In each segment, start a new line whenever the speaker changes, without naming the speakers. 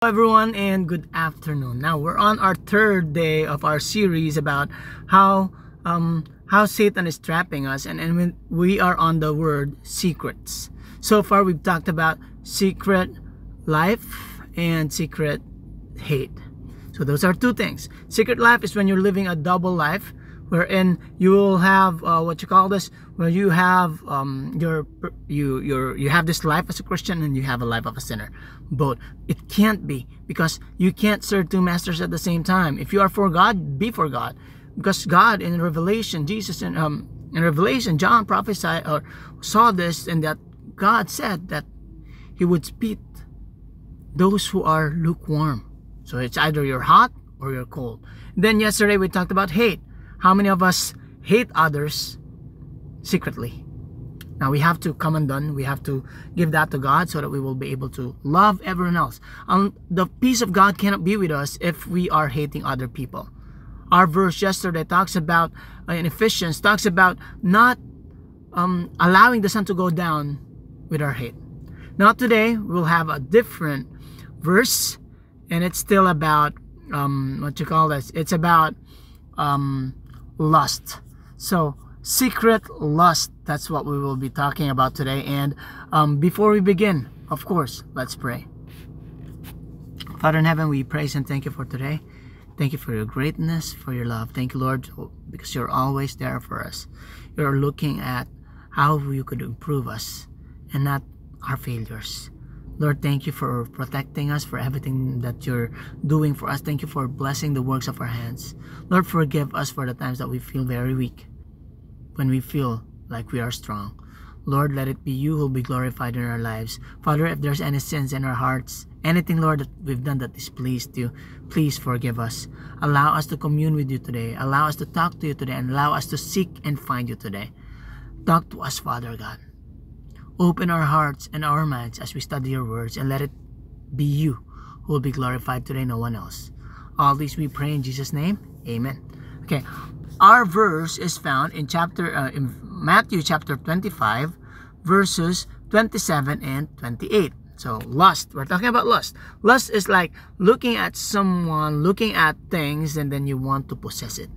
Hello everyone and good afternoon. Now we're on our third day of our series about how um, how Satan is trapping us and, and we are on the word secrets. So far we've talked about secret life and secret hate. So those are two things. Secret life is when you're living a double life wherein you will have uh, what you call this where you have um, your you your you have this life as a Christian and you have a life of a sinner. But it can't be because you can't serve two masters at the same time. If you are for God be for God. Because God in Revelation Jesus in um in Revelation John prophesied or saw this and that God said that he would spit those who are lukewarm. So it's either you're hot or you're cold. Then yesterday we talked about hate how many of us hate others secretly? Now we have to come undone. We have to give that to God so that we will be able to love everyone else. Um, the peace of God cannot be with us if we are hating other people. Our verse yesterday talks about, uh, in Ephesians, talks about not um, allowing the sun to go down with our hate. Now today we'll have a different verse and it's still about, um, what you call this? It's about um, lust. So, secret lust, that's what we will be talking about today. And um, before we begin, of course, let's pray. Father in heaven, we praise and thank you for today. Thank you for your greatness, for your love. Thank you, Lord, because you're always there for us. You're looking at how you could improve us and not our failures. Lord, thank you for protecting us, for everything that you're doing for us. Thank you for blessing the works of our hands. Lord, forgive us for the times that we feel very weak, when we feel like we are strong. Lord, let it be you who will be glorified in our lives. Father, if there's any sins in our hearts, anything, Lord, that we've done that displeased you, please forgive us. Allow us to commune with you today. Allow us to talk to you today and allow us to seek and find you today. Talk to us, Father God. Open our hearts and our minds as we study your words and let it be you who will be glorified today, no one else. All these we pray in Jesus' name. Amen. Okay, our verse is found in chapter uh, in Matthew chapter 25, verses 27 and 28. So lust, we're talking about lust. Lust is like looking at someone, looking at things, and then you want to possess it.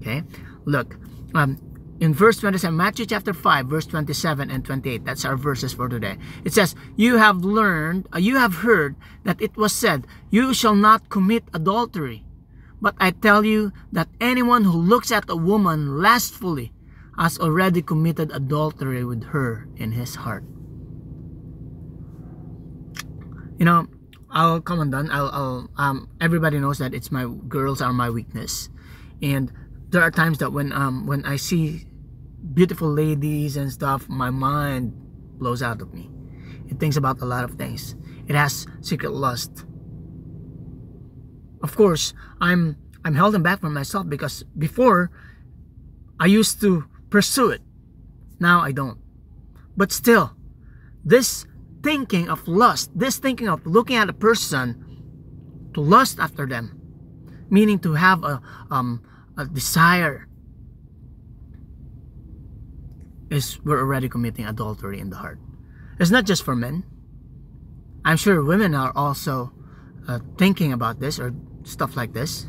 Okay, look, um, in verse 27, Matthew chapter 5, verse 27 and 28. That's our verses for today. It says, You have learned, uh, you have heard that it was said, You shall not commit adultery. But I tell you that anyone who looks at a woman lustfully has already committed adultery with her in his heart. You know, I'll come undone. I'll, I'll um, everybody knows that it's my girls are my weakness, and there are times that when um when I see beautiful ladies and stuff, my mind blows out of me. It thinks about a lot of things. It has secret lust. Of course, I'm I'm holding back from myself because before I used to pursue it. Now I don't. But still, this thinking of lust, this thinking of looking at a person to lust after them, meaning to have a um, a desire is we're already committing adultery in the heart. It's not just for men. I'm sure women are also uh, thinking about this or stuff like this.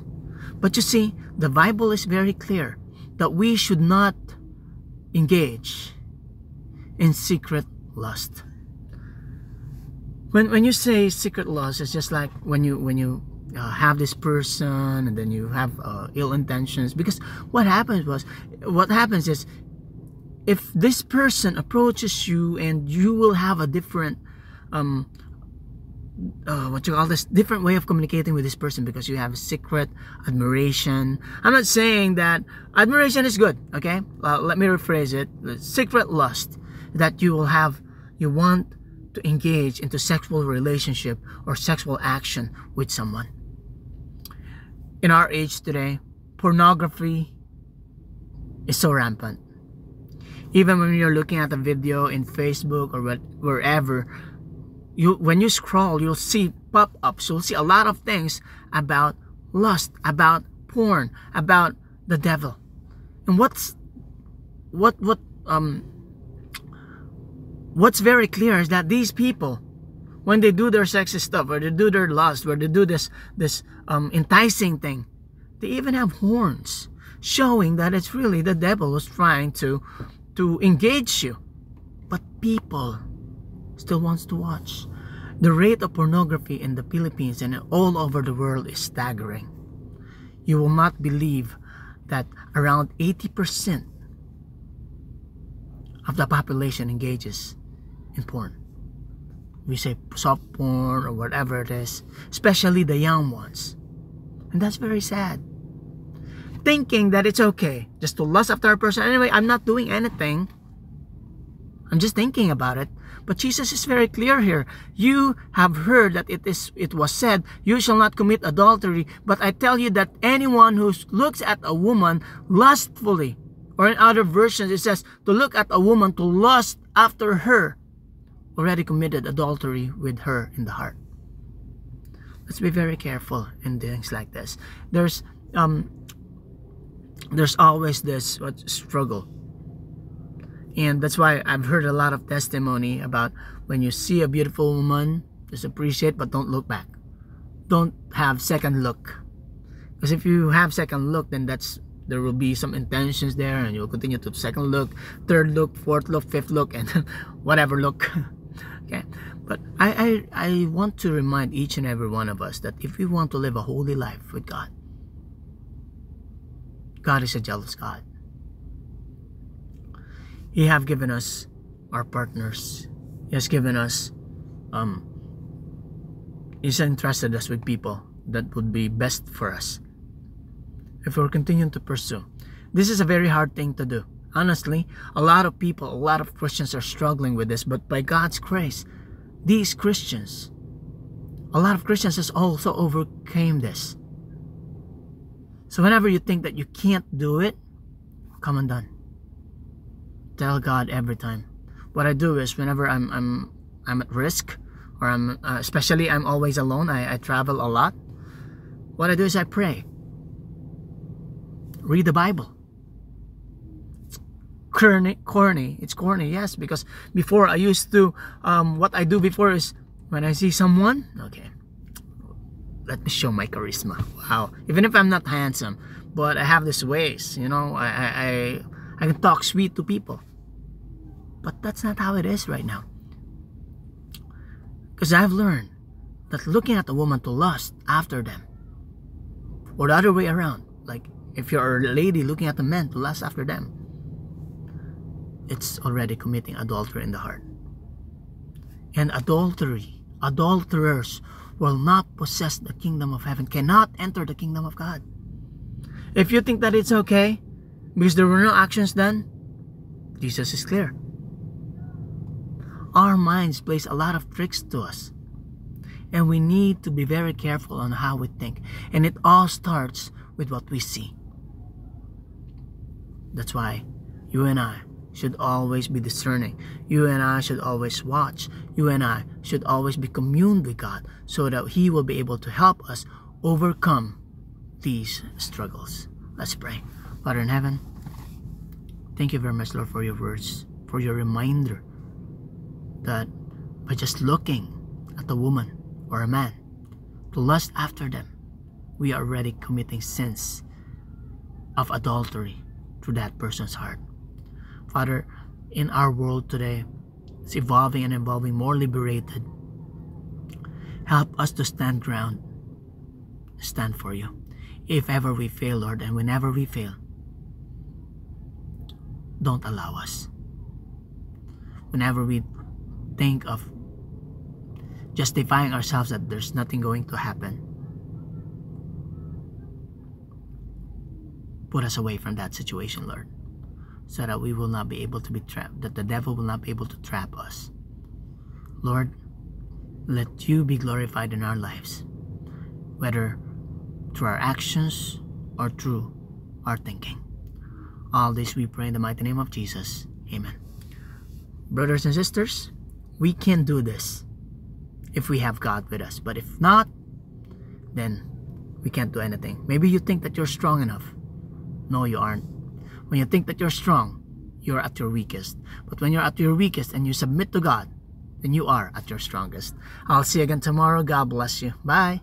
But you see, the Bible is very clear that we should not engage in secret lust. When, when you say secret lust, it's just like when you when you uh, have this person and then you have uh, ill intentions because what happens was what happens is if this person approaches you and you will have a different um uh, what you call this different way of communicating with this person because you have a secret admiration. I'm not saying that admiration is good okay? Uh, let me rephrase it. Secret lust that you will have you want to engage into sexual relationship or sexual action with someone. In our age today pornography is so rampant even when you're looking at a video in Facebook or what, wherever you when you scroll you'll see pop-ups. You'll see a lot of things about lust about porn about the devil. And what's what what um what's very clear is that these people when they do their sexy stuff, or they do their lust, where they do this this um, enticing thing, they even have horns, showing that it's really the devil who's trying to to engage you. But people still wants to watch. The rate of pornography in the Philippines and all over the world is staggering. You will not believe that around 80% of the population engages in porn. We say soft porn or whatever it is, especially the young ones. And that's very sad. Thinking that it's okay just to lust after a person. Anyway, I'm not doing anything. I'm just thinking about it. But Jesus is very clear here. You have heard that it is it was said, you shall not commit adultery, but I tell you that anyone who looks at a woman lustfully, or in other versions it says to look at a woman to lust after her, already committed adultery with her in the heart. Let's be very careful in things like this. There's um there's always this struggle and that's why I've heard a lot of testimony about when you see a beautiful woman, just appreciate but don't look back. Don't have second look. Because if you have second look, then that's there will be some intentions there and you'll continue to second look, third look, fourth look, fifth look, and whatever look. okay. But I, I I want to remind each and every one of us that if we want to live a holy life with God, God is a jealous God. He have given us our partners. He has given us um He's entrusted us with people that would be best for us. If we're continuing to pursue. This is a very hard thing to do. Honestly, a lot of people, a lot of Christians are struggling with this, but by God's grace, these Christians, a lot of Christians has also overcame this. So whenever you think that you can't do it, come undone tell God every time. What I do is whenever I'm I'm I'm at risk or I'm uh, especially I'm always alone. I, I travel a lot. What I do is I pray. Read the Bible. It's corny, corny. It's corny, yes, because before I used to um, what I do before is when I see someone, okay, let me show my charisma. Wow. Even if I'm not handsome, but I have this ways, you know, I I, I, I can talk sweet to people. But that's not how it is right now. Because I've learned that looking at a woman to lust after them, or the other way around, like if you're a lady looking at a man to lust after them, it's already committing adultery in the heart. And adultery, adulterers will not possess the kingdom of heaven, cannot enter the kingdom of God. If you think that it's okay because there were no actions done, Jesus is clear. Our minds plays a lot of tricks to us. And we need to be very careful on how we think. And it all starts with what we see. That's why you and I should always be discerning. You and I should always watch. You and I should always be communed with God so that He will be able to help us overcome these struggles. Let's pray. Father in heaven, thank you very much, Lord, for your words, for your reminder that by just looking at a woman or a man to lust after them, we are already committing sins of adultery to that person's heart. Father, in our world today, it's evolving and evolving more liberated. Help us to stand ground, stand for you. If ever we fail, Lord, and whenever we fail, don't allow us. Whenever we think of justifying ourselves that there's nothing going to happen. Put us away from that situation, Lord, so that we will not be able to be trapped, that the devil will not be able to trap us. Lord, let you be glorified in our lives, whether through our actions or through our thinking. All this we pray in the mighty name of Jesus. Amen. Brothers and sisters, we can do this if we have God with us. But if not, then we can't do anything. Maybe you think that you're strong enough. No, you aren't. When you think that you're strong, you're at your weakest. But when you're at your weakest and you submit to God, then you are at your strongest. I'll see you again tomorrow. God bless you. Bye.